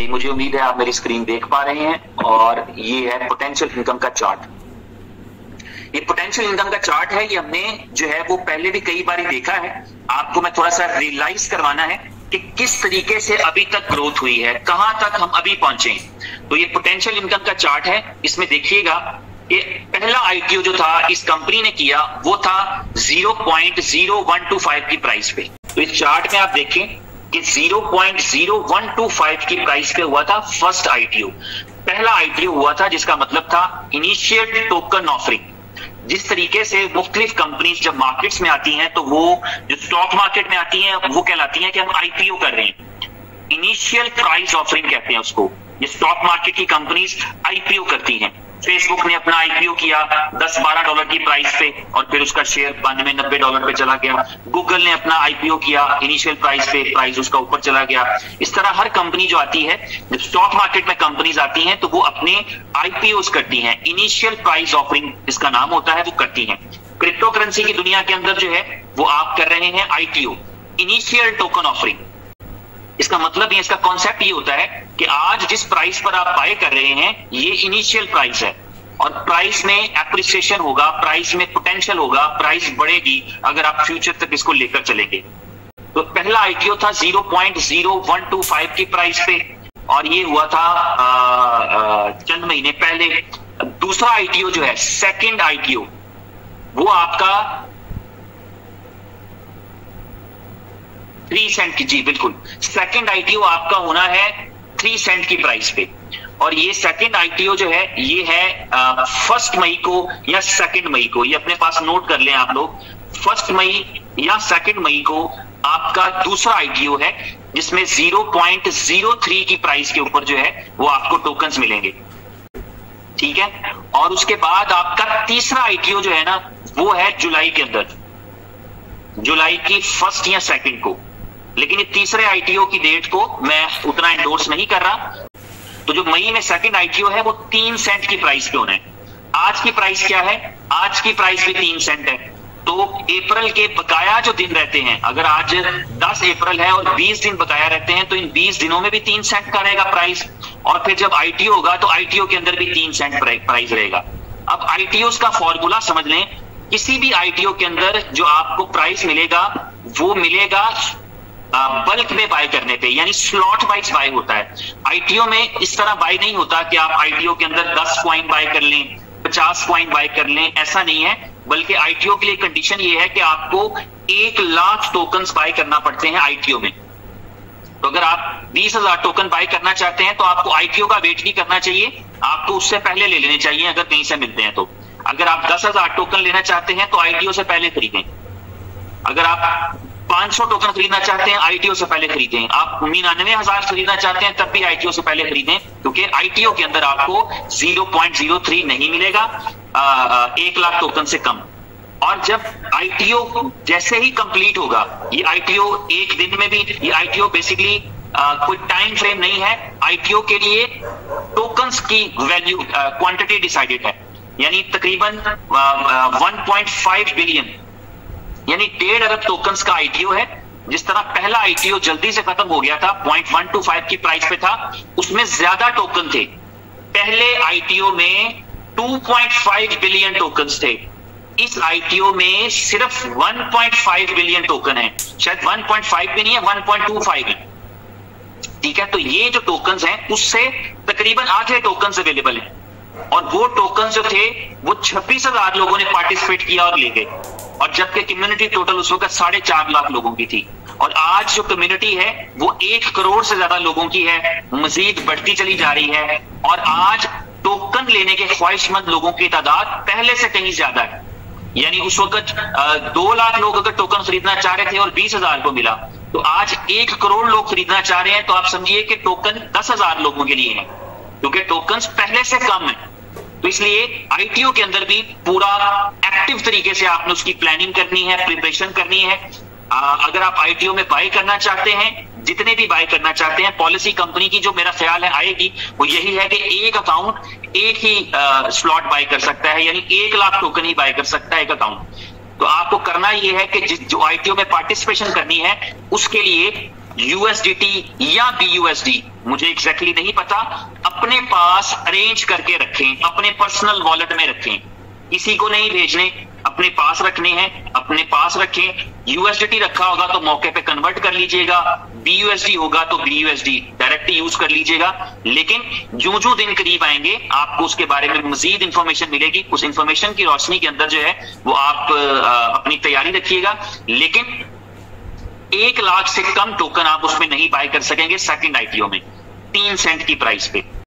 जी, मुझे उम्मीद है आप मेरी स्क्रीन देख पा रहे हैं और ये है पोटेंशियल इनकम का चार्ट ये पोटेंशियल इनकम का चार्ट है, ये हमने जो है वो पहले भी कई बार देखा है। आपको मैं थोड़ा सा रियलाइज़ करवाना है कि किस तरीके से अभी तक ग्रोथ हुई है, कहाँ तक हम अभी पहुँचे तो ये पोटेंशियल इनकम का चार्ट है। इसमें देखिएगा ये पहला आईटीओ जो था, इस कंपनी ने किया, वो था 0.0125 की प्राइस पे। तो इस चार्ट में आप देखें कि 0.0125 की प्राइस पे हुआ था फ़र्स्ट आईटीओ पहला आईटीओ हुआ था जिसका मतलब था इनिशियल टोकन ऑफरिंग जिस तरीके से मुख्तलिफ़ कंपनीज़ जब मार्केट्स में आती हैं तो वो जो स्टॉक मार्केट में आती हैं, वो कहलाती हैं कि हम आईपीओ कर रहे हैं। इनिशियल प्राइस ऑफरिंग कहते हैं उसको, ये स्टॉक मार्केट की कंपनीज़ आईपीओ करती हैं। फेसबुक ने अपना आईपीओ किया 10-12 डॉलर की प्राइस पे, और फिर उसका शेयर बानवे नब्बे डॉलर पे चला गया। गूगल ने अपना आईपीओ किया इनिशियल प्राइस पे प्राइस उसका ऊपर चला गया। इस तरह हर कंपनी जो आती है, जब स्टॉक मार्केट में कंपनीज़ आती हैं तो वो अपने आईपीओ करती हैं। इनिशियल प्राइस ऑफरिंग इसका नाम होता है, वो करती हैं। क्रिप्टो करेंसी की दुनिया के अंदर जो है, वो आप कर रहे हैं आईटीओ इनिशियल टोकन ऑफरिंग इसका मतलब ये, इसका कॉन्सेप्ट ये होता है कि आज जिस प्राइस पर आप बाय कर रहे हैं, ये इनिशियल प्राइस है। और प्राइस में एप्रिसिएशन होगा प्राइस में पोटेंशियल होगा प्राइस बढ़ेगी अगर आप फ्यूचर तक इसको लेकर चलेंगे। तो पहला आईटीओ था 0.0125 की प्राइस पे और ये हुआ था चंद महीने पहले। दूसरा आईटीओ जो है सेकंड आईटीओ वो आपका थ्री सेंट की जी, बिल्कुल। सेकंड आईटीओ आपका होना है थ्री सेंट की प्राइस पे। और ये सेकंड आईटीओ जो है, ये है फ़र्स्ट मई को या सेकंड मई को। ये अपने पास नोट कर लें आप लोग। फ़र्स्ट मई या सेकंड मई को आपका दूसरा आईटीओ है, जिसमें 0.03 की प्राइस के ऊपर जो है, वो आपको टोकन्स मिलेंगे। ठीक है? और उसके बाद आपका तीसरा आईटीओ जो है ना, वो है जुलाई के अंदर। जुलाई की फ़र्स्ट या सेकंड को। लेकिन ये तीसरे आईटीओ की डेट को मैं उतना एंडोर्स नहीं कर रहा। तो जो मई में सेकंड आईटीओ है, वो तीन सेंट की प्राइस पे होना है। आज की प्राइस क्या है? आज की प्राइस भी तीन सेंट है। तो अप्रैल के बकाया जो दिन रहते हैं, अगर आज 10 अप्रैल है और 20 दिन बकाया रहते हैं तो इन 20 दिनों में भी तीन सेंट का रहेगा प्राइस और फिर जब आईटीओ होगा तो आईटीओ के अंदर भी तीन सेंट प्राइस रहेगा। अब आईटीओ का फॉर्मूला समझ लें, किसी भी आईटीओ के अंदर जो आपको प्राइस मिलेगा, वो मिलेगा बल्क में बाय करने पे, यानी स्लॉट वाइज बाय होता है। आईटीओ में इस तरह बाय नहीं होता कि आप आईटीओ के अंदर 10 क्वाइन बाय कर लें 50 क्वाइन बाय कर लें, ऐसा नहीं है। बल्कि आईटीओ के लिए कंडीशन ये है कि आपको एक लाख टोकन बाय करना पड़ते हैं आईटीओ में। तो अगर आप बीस हज़ार टोकन बाय करना चाहते हैं तो आपको आईटीओ का वेट नहीं करना चाहिए। आपको उससे पहले ले लेने चाहिए, अगर कहीं से मिलते हैं तो। अगर आप दस हज़ार टोकन लेना चाहते हैं तो आईटीओ से पहले खरीदें। अगर आप 500 टोकन खरीदना चाहते हैं आईटीओ से पहले खरीदें। आप निन्यानवे हज़ार खरीदना चाहते हैं तब भी आईटीओ से पहले खरीदें क्योंकि आईटीओ के अंदर आपको 0.03 नहीं मिलेगा आ, आ, एक लाख टोकन से कम। और जब आईटीओ जैसे ही कंप्लीट होगा ये आईटीओ एक दिन में भी ये आईटीओ बेसिकली कोई टाइम फ्रेम नहीं है। आईटीओ के लिए टोकन्स की वैल्यू क्वांटिटी डिसाइडेड है। यानी तकरीबन 1.5 बिलियन यानी डेढ़ अरब टोकन का आईटीओ है। जिस तरह पहला आईटीओ जल्दी से खत्म हो गया था पॉइंट वन टू फाइव की प्राइस पे था, उसमें ज़्यादा टोकन थे। पहले आईटीओ में 2.5 बिलियन टोकन थे। इस आईटीओ में सिर्फ़ 1.5 बिलियन टोकन है। शायद 1.5 भी नहीं है 1.25 है। ठीक है तो ये जो टोकन हैं, उससे तकरीबन आधे टोकन अवेलेबल है। और वो टोकन जो थे, वो छब्बीस हज़ार लोगों ने पार्टिसिपेट किया और ले गए। और जबकि कम्युनिटी टोटल उस वक्त साढ़े चार लाख लोगों की थी। और आज जो कम्युनिटी है, वो एक करोड़ से ज़्यादा लोगों की है। मजीद बढ़ती चली जा रही है। और आज टोकन लेने के ख्वाहिशमंद लोगों की तादाद पहले से कहीं ज़्यादा है। यानी उस वक्त दो लाख लोग अगर टोकन खरीदना चाह रहे थे और बीस हज़ार को मिला तो आज एक करोड़ लोग खरीदना चाह रहे हैं। तो आप समझिए कि टोकन दस हज़ार लोगों के लिए है। क्योंकि टोकन पहले से कम है। तो इसलिए आईटीओ के अंदर भी पूरा एक्टिव तरीके से आपने उसकी प्लानिंग करनी है प्रिपरेशन करनी है। आ, अगर आप आईटीओ में बाय करना चाहते हैं जितने भी बाय करना चाहते हैं पॉलिसी कंपनी की जो मेरा ख्याल है आएगी वो यही है कि एक अकाउंट एक ही स्लॉट बाय कर सकता है यानी एक लाख टोकन ही बाय कर सकता है एक अकाउंट तो आपको करना यह है कि जो आईटीओ में पार्टिसिपेशन करनी है उसके लिए यूएसडीटी या बीयूएसडी मुझे एग्जैक्टली नहीं पता। अपने पास अरेंज करके रखें, अपने पर्सनल वॉलेट में रखें। किसी को नहीं भेजने, अपने पास रखने हैं, अपने पास रखें। यूएसडीटी रखा होगा तो मौके पे कन्वर्ट कर लीजिएगा। बीयूएसडी होगा तो बीयूएसडी डायरेक्टली यूज़ कर लीजिएगा। लेकिन जो जो दिन करीब आएँगे, आपको उसके बारे में मजीद इंफॉर्मेशन मिलेगी। उस इंफॉर्मेशन की रोशनी के अंदर जो है, वो आप अपनी तैयारी रखिएगा। लेकिन एक लाख से कम टोकन आप उसमें नहीं बाय कर सकेंगे सेकंड आईपीओ में, तीन सेंट की प्राइस पे।